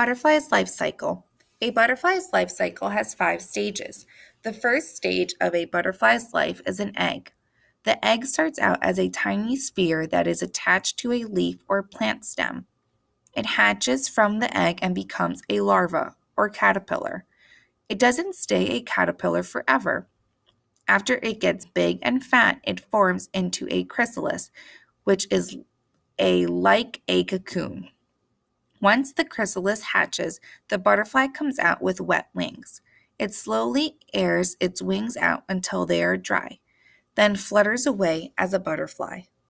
butterfly's life cycle. A butterfly's life cycle has five stages. The first stage of a butterfly's life is an egg. The egg starts out as a tiny sphere that is attached to a leaf or plant stem. It hatches from the egg and becomes a larva or caterpillar. It doesn't stay a caterpillar forever. After it gets big and fat, it forms into a chrysalis, which is a like a cocoon. Once the chrysalis hatches, the butterfly comes out with wet wings. It slowly airs its wings out until they are dry, then flutters away as a butterfly.